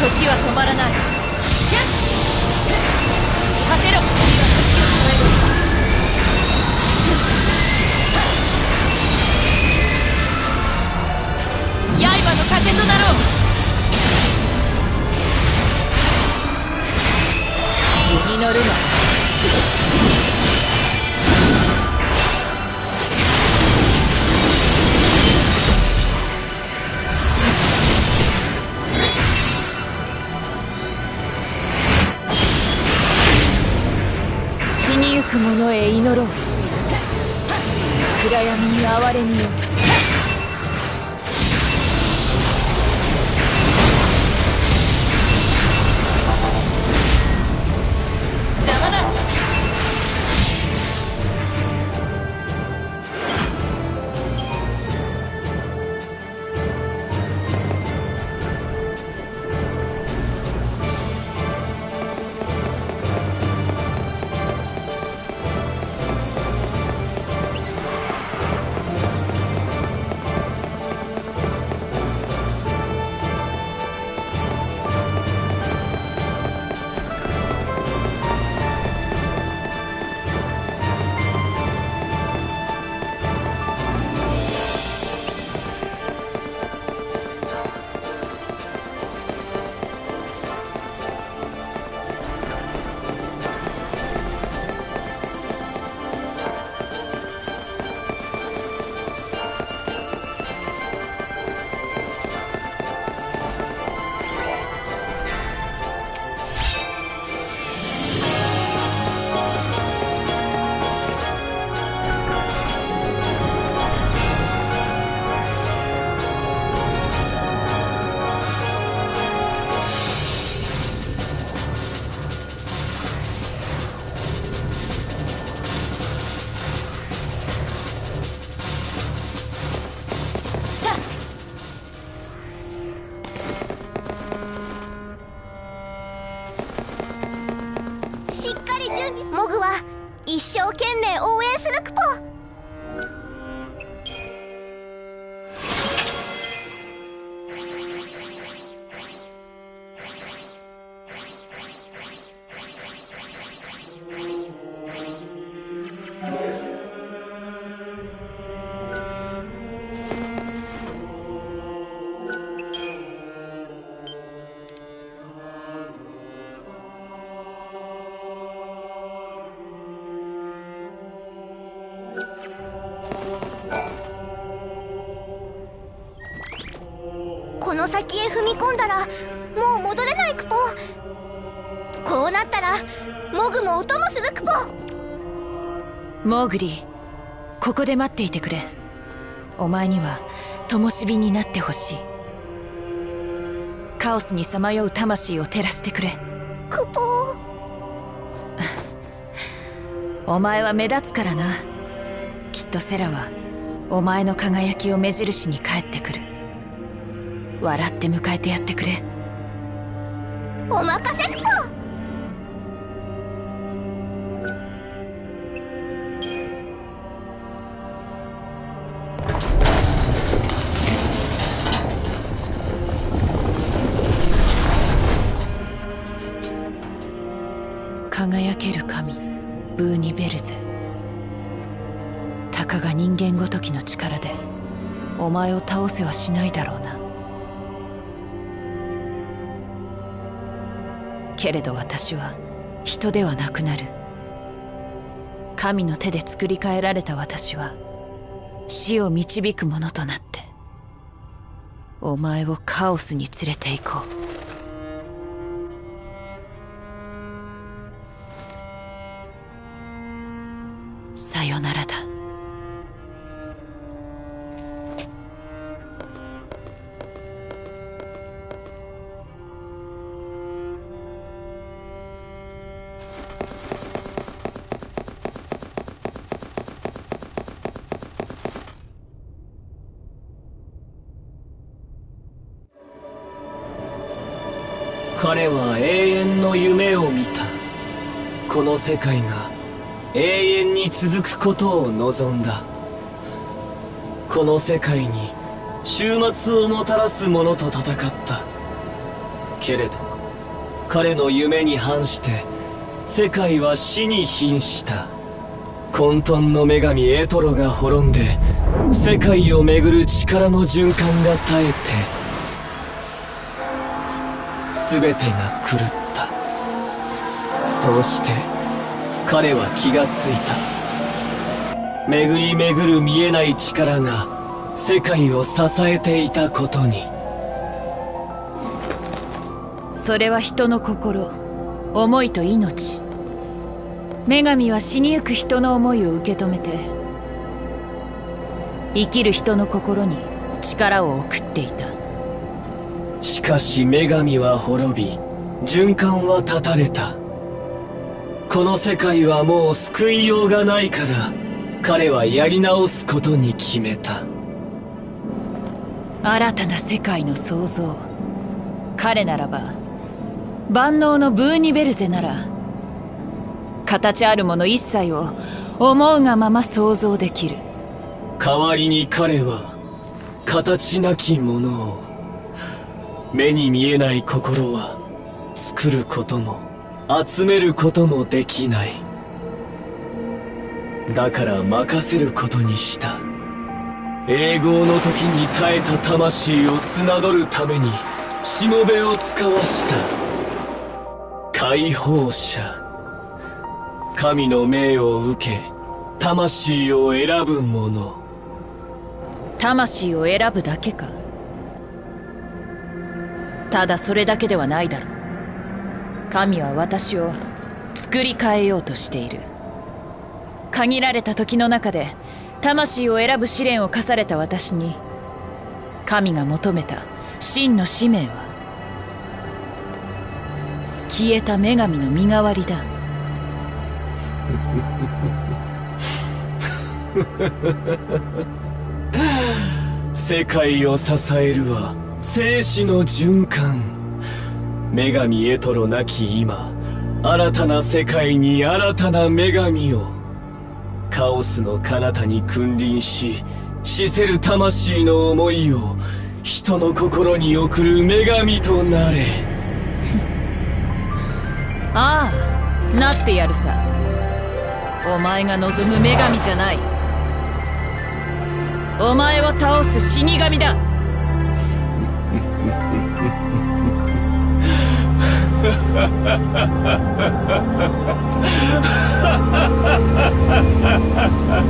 時は止まらない。果てろ。刃の風となろう。図に乗るなく者へ祈ろう。暗闇に憐れみをの先へ踏み込んだらもう戻れないクポこうなったらモグもお供するクポモーグリーここで待っていてくれ。お前には灯火になってほしい。カオスにさまよう魂を照らしてくれ。クポお前は目立つからな。きっとセラはお前の輝きを目印に帰ってくる笑って迎えてやってくれ。お任せクポ輝ける神ブーニ・ベルゼ。たかが人間ごときの力でお前を倒せはしないだろうな。けれど私は人ではなくなる。神の手で作り変えられた私は死を導く者となってお前をカオスに連れて行こう。世界が永遠に続くことを望んだ。この世界に終末をもたらす者と戦った。けれど彼の夢に反して世界は死に瀕した。混沌の女神エトロが滅んで世界を巡る力の循環が絶えて全てが狂った。そうして彼は気がついた。巡り巡る見えない力が世界を支えていたことに。それは人の心思いと命。女神は死にゆく人の思いを受け止めて生きる人の心に力を送っていた。しかし女神は滅び循環は断たれたこの世界はもう救いようがないから彼はやり直すことに決めた。新たな世界の創造。彼ならば万能のブーニベルゼなら形あるもの一切を思うがまま想像できる。代わりに彼は形なきものを目に見えない心は作ることも集めることもできない。だから任せることにした。永劫の時に耐えた魂を侮るためにしもべを使わした。解放者。神の命を受け魂を選ぶ者。魂を選ぶだけか。ただそれだけではないだろう。神は私を作り変えようとしている。限られた時の中で魂を選ぶ試練を課された私に神が求めた真の使命は。消えた女神の身代わりだ。世界を支えるは生死の循環。女神エトロなき今新たな世界に新たな女神をカオスの彼方に君臨し死せる魂の思いを人の心に送る女神となれ。ああなってやるさ。お前が望む女神じゃない。お前を倒す死神だ 哈哈哈哈哈哈哈哈哈哈哈哈哈哈哈哈哈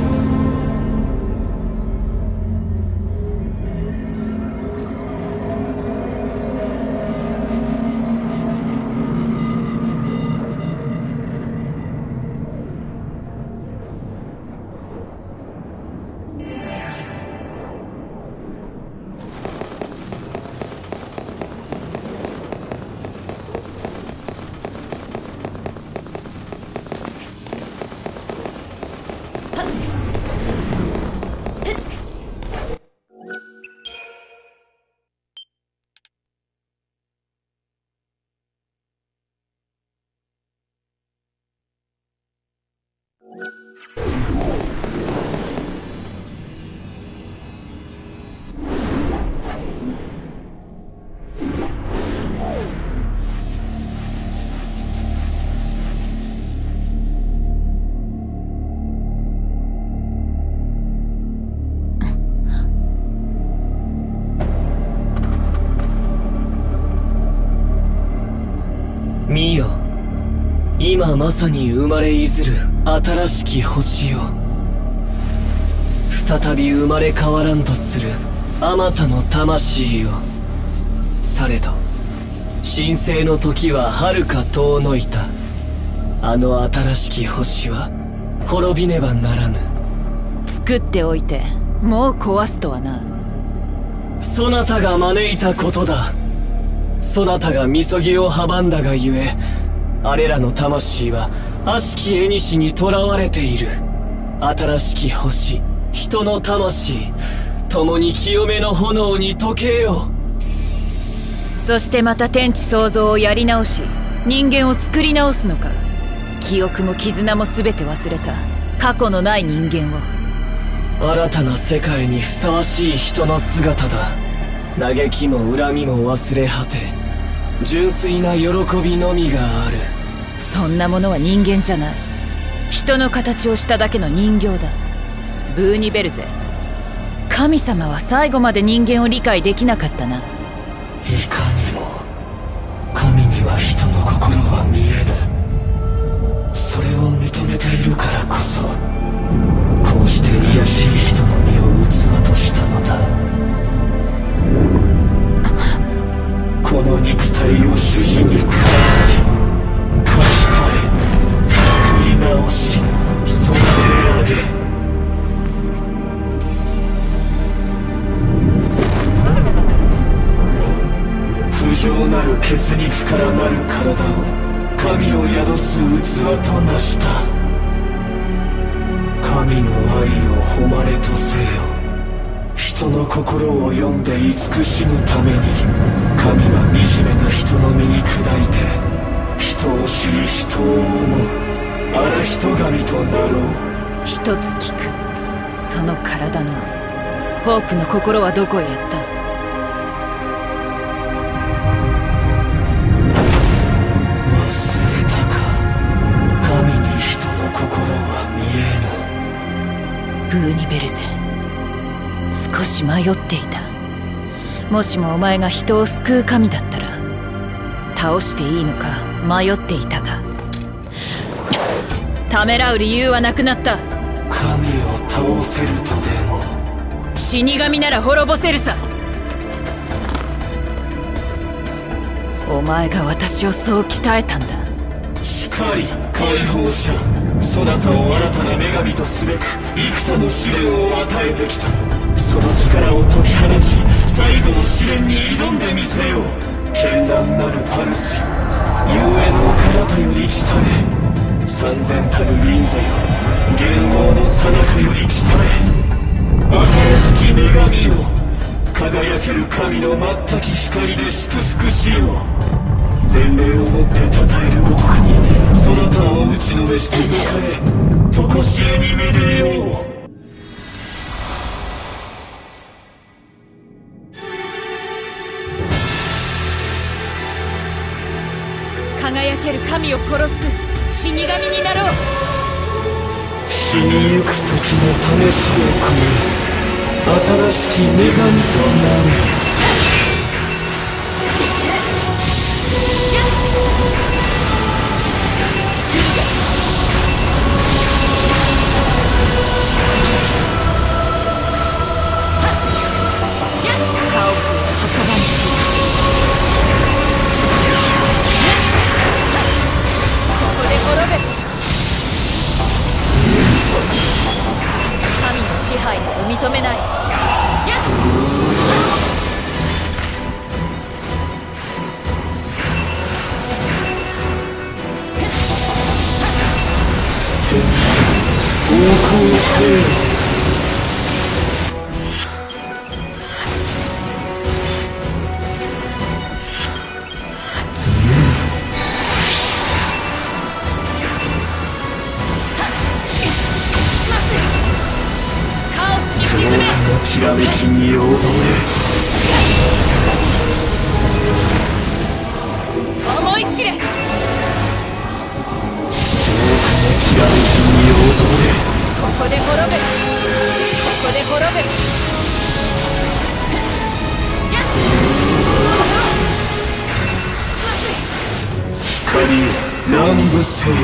今まさに生まれいずる新しき星よ再び生まれ変わらんとする。あまたの魂よされど神聖の時は遥か遠のいた。あの新しき星は滅びねばならぬ。作っておいてもう壊すとはな。そなたが招いたことだ。そなたがみそぎを阻んだがゆえあれらの魂は悪しき縁に囚われている。新しき星人の魂共に清めの炎に溶けよ。そしてまた天地創造をやり直し人間を作り直すのか。記憶も絆も全て忘れた。過去のない人間を。新たな世界にふさわしい人の姿だ。嘆きも恨みも忘れ果て純粋な喜びのみがある。そんなものは人間じゃない。人の形をしただけの人形だ。ブーニベルゼ。神様は最後まで人間を理解できなかったな。いかホープの心はどこへやった？忘れたか。神に人の心は見ブーニベルゼ少し迷っていた。もしもお前が人を救う神だったら倒していいのか迷っていたがためらう理由はなくなった。神を倒せると死神なら滅ぼせるさ。お前が私をそう鍛えたんだ。しかり解放者そなたを新たな女神とすべく幾多の試練を与えてきた。その力を解き放ち最後の試練に挑んでみせよう。絢爛なるパルスよ幽縁の彼方より来たれ三千たる臨座よ元王の最中より来たれ新しき女神よ輝ける神の全き光で祝福しよう前例をもって称えるごとくにそなたを打ちのめして迎え常しえにめでよう輝ける神を殺す。死神になろう。死にゆく時の試しを超え新しき女神となる。ここで滅べここで滅べ光よ乱舞せよ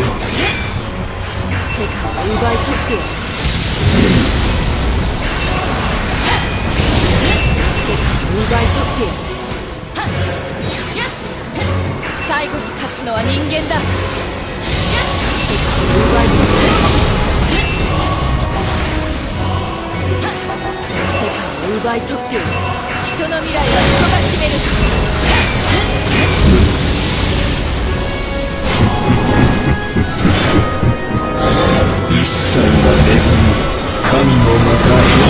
世界を奪い取ってやる。世界を奪い取ってやる。最後に勝つのは人間だ。世界を奪い取ってや奪い取って人の未来は人が決める一切が恵み神もまた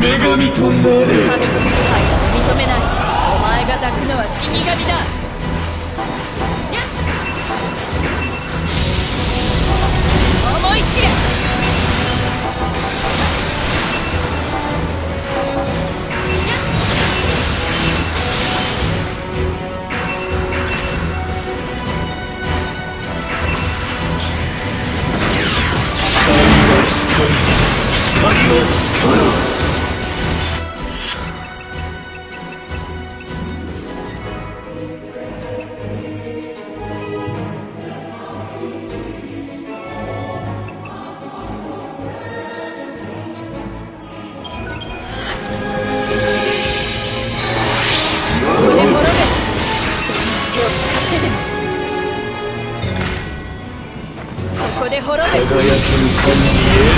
女神となれ。神の支配は認めない。お前が抱くのは死神だ。滅べ輝く神へ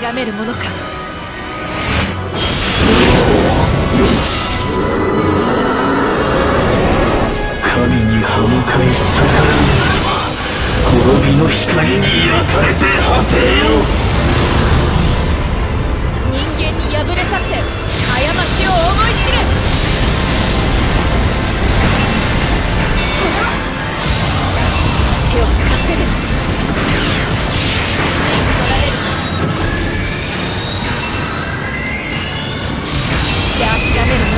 諦めるものか。神に歯向かい逆らうならば滅びの光に焼かれて果てよ。人間に敗れさせて過ちを思い知るめる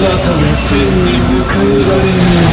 改めてにえられない